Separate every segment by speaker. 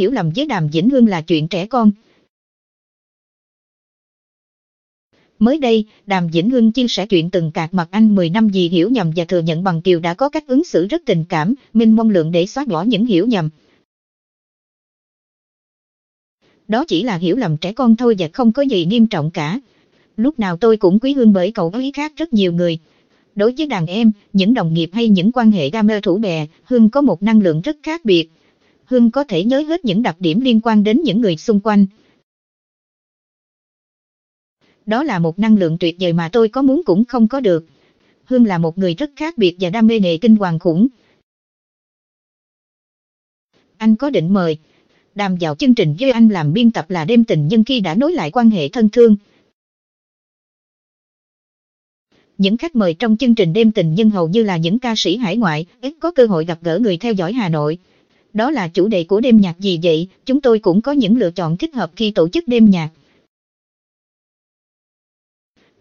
Speaker 1: hiểu lầm với Đàm Vĩnh Hương là chuyện trẻ con. Mới đây, Đàm Vĩnh Hương chia sẻ chuyện từng cạc mặt anh 10 năm gì hiểu nhầm và thừa nhận bằng Kiều đã có cách ứng xử rất tình cảm, minh mong lượng để xóa bỏ những hiểu nhầm. Đó chỉ là hiểu lầm trẻ con thôi và không có gì nghiêm trọng cả. Lúc nào tôi cũng quý Hương bởi cậu ấy ý khác rất nhiều người. Đối với đàn em, những đồng nghiệp hay những quan hệ đam mê thủ bè, Hương có một năng lượng rất khác biệt. Hương có thể nhớ hết những đặc điểm liên quan đến những người xung quanh. Đó là một năng lượng tuyệt vời mà tôi có muốn cũng không có được. Hương là một người rất khác biệt và đam mê nghề kinh hoàng khủng. Anh có định mời đàm vào chương trình với anh làm biên tập là đêm tình nhân khi đã nối lại quan hệ thân thương. Những khách mời trong chương trình đêm tình nhân hầu như là những ca sĩ hải ngoại, ít có cơ hội gặp gỡ người theo dõi Hà Nội. Đó là chủ đề của đêm nhạc gì vậy, chúng tôi cũng có những lựa chọn thích hợp khi tổ chức đêm nhạc.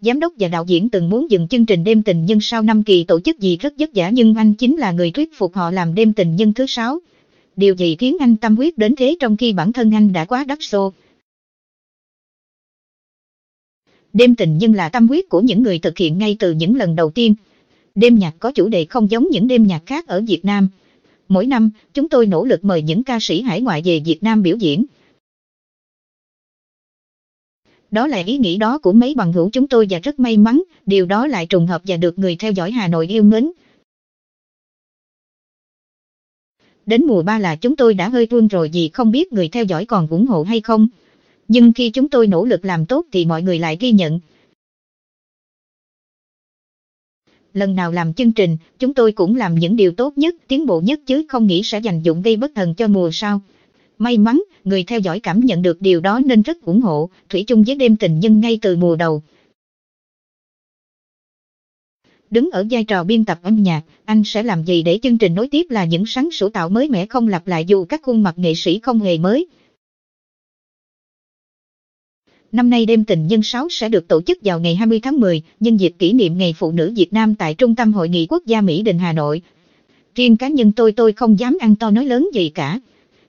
Speaker 1: Giám đốc và đạo diễn từng muốn dừng chương trình đêm tình nhân sau năm kỳ tổ chức gì rất vất vả nhưng anh chính là người thuyết phục họ làm đêm tình nhân thứ sáu. Điều gì khiến anh tâm huyết đến thế trong khi bản thân anh đã quá đắt xô. Đêm tình nhân là tâm huyết của những người thực hiện ngay từ những lần đầu tiên. Đêm nhạc có chủ đề không giống những đêm nhạc khác ở Việt Nam. Mỗi năm, chúng tôi nỗ lực mời những ca sĩ hải ngoại về Việt Nam biểu diễn. Đó là ý nghĩ đó của mấy bằng hữu chúng tôi và rất may mắn, điều đó lại trùng hợp và được người theo dõi Hà Nội yêu mến. Đến mùa 3 là chúng tôi đã hơi run rồi vì không biết người theo dõi còn ủng hộ hay không. Nhưng khi chúng tôi nỗ lực làm tốt thì mọi người lại ghi nhận. Lần nào làm chương trình, chúng tôi cũng làm những điều tốt nhất, tiến bộ nhất chứ không nghĩ sẽ dành dụng gây bất thần cho mùa sau. May mắn, người theo dõi cảm nhận được điều đó nên rất ủng hộ, thủy chung với đêm tình nhân ngay từ mùa đầu. Đứng ở vai trò biên tập âm nhạc, anh sẽ làm gì để chương trình nối tiếp là những sáng sủa tạo mới mẻ không lặp lại dù các khuôn mặt nghệ sĩ không hề mới. Năm nay đêm tình nhân 6 sẽ được tổ chức vào ngày 20 tháng 10, nhân dịp kỷ niệm Ngày Phụ nữ Việt Nam tại Trung tâm Hội nghị Quốc gia Mỹ Đình Hà Nội. Riêng cá nhân tôi tôi không dám ăn to nói lớn gì cả.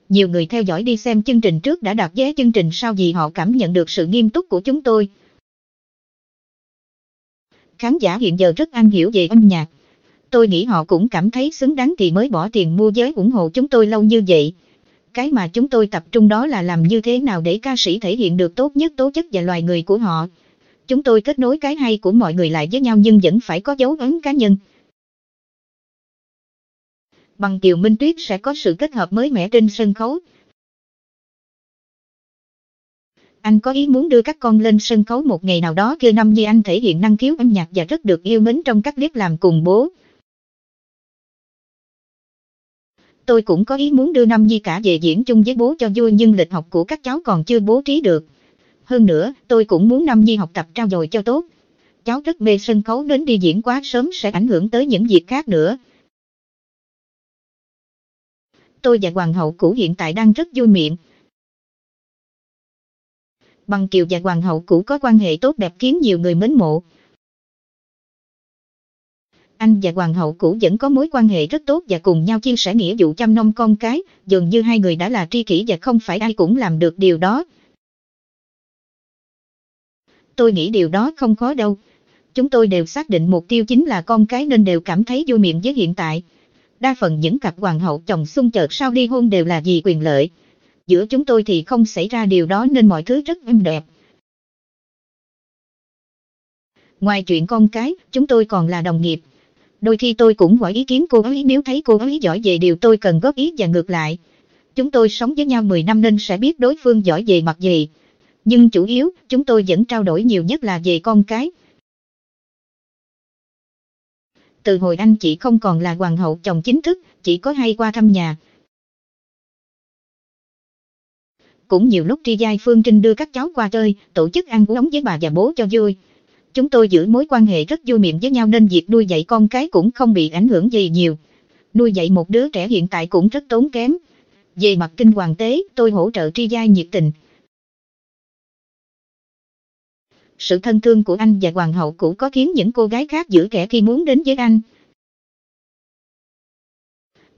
Speaker 1: Nhiều người theo dõi đi xem chương trình trước đã đặt vé chương trình sau vì họ cảm nhận được sự nghiêm túc của chúng tôi. Khán giả hiện giờ rất am hiểu về âm nhạc. Tôi nghĩ họ cũng cảm thấy xứng đáng thì mới bỏ tiền mua vé ủng hộ chúng tôi lâu như vậy. Cái mà chúng tôi tập trung đó là làm như thế nào để ca sĩ thể hiện được tốt nhất tố chất và loài người của họ. Chúng tôi kết nối cái hay của mọi người lại với nhau nhưng vẫn phải có dấu ấn cá nhân. Bằng Kiều Minh Tuyết sẽ có sự kết hợp mới mẻ trên sân khấu. Anh có ý muốn đưa các con lên sân khấu một ngày nào đó kia năm như anh thể hiện năng khiếu âm nhạc và rất được yêu mến trong các clip làm cùng bố. Tôi cũng có ý muốn đưa Năm Nhi cả về diễn chung với bố cho vui nhưng lịch học của các cháu còn chưa bố trí được. Hơn nữa, tôi cũng muốn Năm Nhi học tập trao dồi cho tốt. Cháu rất mê sân khấu đến đi diễn quá sớm sẽ ảnh hưởng tới những việc khác nữa. Tôi và Hoàng hậu cũ hiện tại đang rất vui miệng. Bằng Kiều và Hoàng hậu cũ có quan hệ tốt đẹp khiến nhiều người mến mộ. Anh và hoàng hậu cũ vẫn có mối quan hệ rất tốt và cùng nhau chia sẻ nghĩa vụ chăm nom con cái, dường như hai người đã là tri kỷ và không phải ai cũng làm được điều đó. Tôi nghĩ điều đó không khó đâu. Chúng tôi đều xác định mục tiêu chính là con cái nên đều cảm thấy vui miệng với hiện tại. Đa phần những cặp hoàng hậu chồng xung chợt sau ly hôn đều là vì quyền lợi. Giữa chúng tôi thì không xảy ra điều đó nên mọi thứ rất êm đẹp. Ngoài chuyện con cái, chúng tôi còn là đồng nghiệp, Đôi khi tôi cũng hỏi ý kiến cô ấy nếu thấy cô ấy giỏi về điều tôi cần góp ý và ngược lại. Chúng tôi sống với nhau 10 năm nên sẽ biết đối phương giỏi về mặt gì. Nhưng chủ yếu, chúng tôi vẫn trao đổi nhiều nhất là về con cái. Từ hồi anh chị không còn là hoàng hậu chồng chính thức, chỉ có hay qua thăm nhà. Cũng nhiều lúc Tri Giai Phương Trinh đưa các cháu qua chơi, tổ chức ăn uống với bà và bố cho vui. Chúng tôi giữ mối quan hệ rất vui miệng với nhau nên việc nuôi dạy con cái cũng không bị ảnh hưởng gì nhiều. Nuôi dạy một đứa trẻ hiện tại cũng rất tốn kém. Về mặt kinh hoàng tế, tôi hỗ trợ tri giai nhiệt tình. Sự thân thương của anh và hoàng hậu cũ có khiến những cô gái khác giữ kẻ khi muốn đến với anh.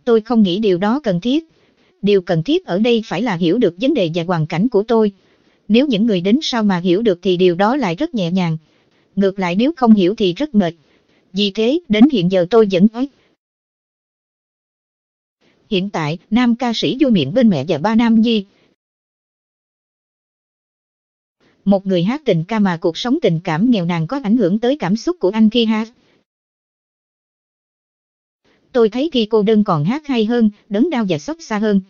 Speaker 1: Tôi không nghĩ điều đó cần thiết. Điều cần thiết ở đây phải là hiểu được vấn đề và hoàn cảnh của tôi. Nếu những người đến sau mà hiểu được thì điều đó lại rất nhẹ nhàng. Ngược lại nếu không hiểu thì rất mệt. Vì thế, đến hiện giờ tôi vẫn nói. Hiện tại, nam ca sĩ vui miệng bên mẹ và ba nam nhi. Một người hát tình ca mà cuộc sống tình cảm nghèo nàn có ảnh hưởng tới cảm xúc của anh khi hát. Tôi thấy khi cô đơn còn hát hay hơn, đớn đau và xót xa hơn.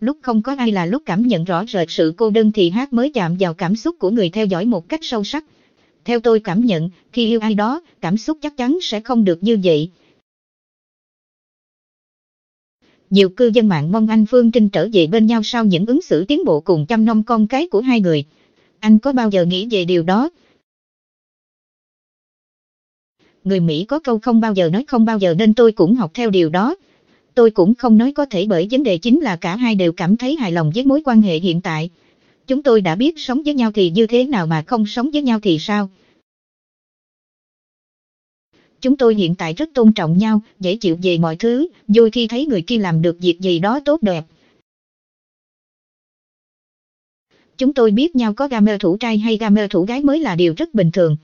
Speaker 1: Lúc không có ai là lúc cảm nhận rõ rệt sự cô đơn thì hát mới chạm vào cảm xúc của người theo dõi một cách sâu sắc. Theo tôi cảm nhận, khi yêu ai đó, cảm xúc chắc chắn sẽ không được như vậy. Nhiều cư dân mạng mong anh Phương Trinh trở về bên nhau sau những ứng xử tiến bộ cùng chăm nom con cái của hai người. Anh có bao giờ nghĩ về điều đó? Người Mỹ có câu không bao giờ nói không bao giờ nên tôi cũng học theo điều đó. Tôi cũng không nói có thể bởi vấn đề chính là cả hai đều cảm thấy hài lòng với mối quan hệ hiện tại. Chúng tôi đã biết sống với nhau thì như thế nào mà không sống với nhau thì sao? Chúng tôi hiện tại rất tôn trọng nhau, dễ chịu về mọi thứ, vui khi thấy người kia làm được việc gì đó tốt đẹp. Chúng tôi biết nhau có gamer thủ trai hay gamer thủ gái mới là điều rất bình thường.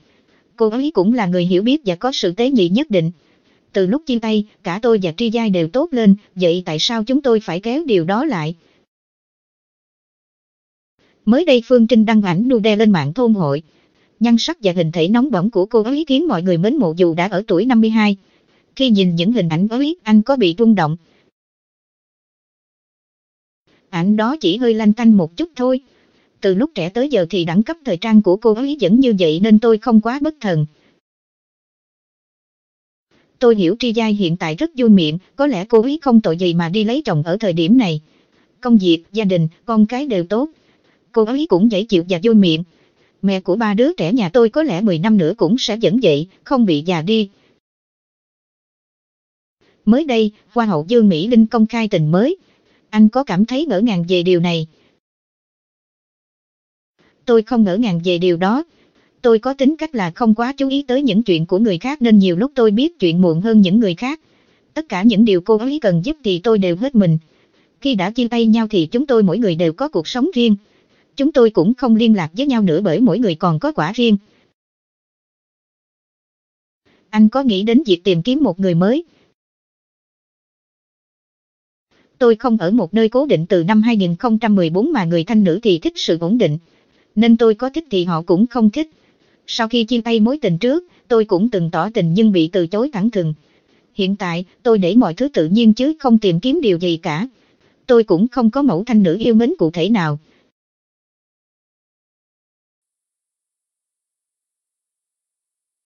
Speaker 1: Cô ấy cũng là người hiểu biết và có sự tế nhị nhất định. Từ lúc chia tay, cả tôi và Tri Giai đều tốt lên, vậy tại sao chúng tôi phải kéo điều đó lại? Mới đây Phương Trinh đăng ảnh nude lên mạng thôn hội. Nhan sắc và hình thể nóng bỏng của cô ấy khiến mọi người mến mộ dù đã ở tuổi 52. Khi nhìn những hình ảnh ấy, anh có bị rung động. Ảnh đó chỉ hơi lanh tanh một chút thôi. Từ lúc trẻ tới giờ thì đẳng cấp thời trang của cô ấy vẫn như vậy nên tôi không quá bất thần. Tôi hiểu Tri Giai hiện tại rất vui miệng, có lẽ cô ấy không tội gì mà đi lấy chồng ở thời điểm này. Công việc, gia đình, con cái đều tốt. Cô ấy cũng dễ chịu và vui miệng. Mẹ của ba đứa trẻ nhà tôi có lẽ 10 năm nữa cũng sẽ vẫn vậy, không bị già đi. Mới đây, Hoa hậu Dương Mỹ Linh công khai tình mới. Anh có cảm thấy ngỡ ngàng về điều này? Tôi không ngỡ ngàng về điều đó, Tôi có tính cách là không quá chú ý tới những chuyện của người khác nên nhiều lúc tôi biết chuyện muộn hơn những người khác. Tất cả những điều cô ấy cần giúp thì tôi đều hết mình. Khi đã chia tay nhau thì chúng tôi mỗi người đều có cuộc sống riêng. Chúng tôi cũng không liên lạc với nhau nữa bởi mỗi người còn có quả riêng. Anh có nghĩ đến việc tìm kiếm một người mới? Tôi không ở một nơi cố định từ năm 2014 mà người thanh nữ thì thích sự ổn định. Nên tôi có thích thì họ cũng không thích. Sau khi chia tay mối tình trước, tôi cũng từng tỏ tình nhưng bị từ chối thẳng thừng. Hiện tại, tôi để mọi thứ tự nhiên chứ không tìm kiếm điều gì cả. Tôi cũng không có mẫu thanh nữ yêu mến cụ thể nào,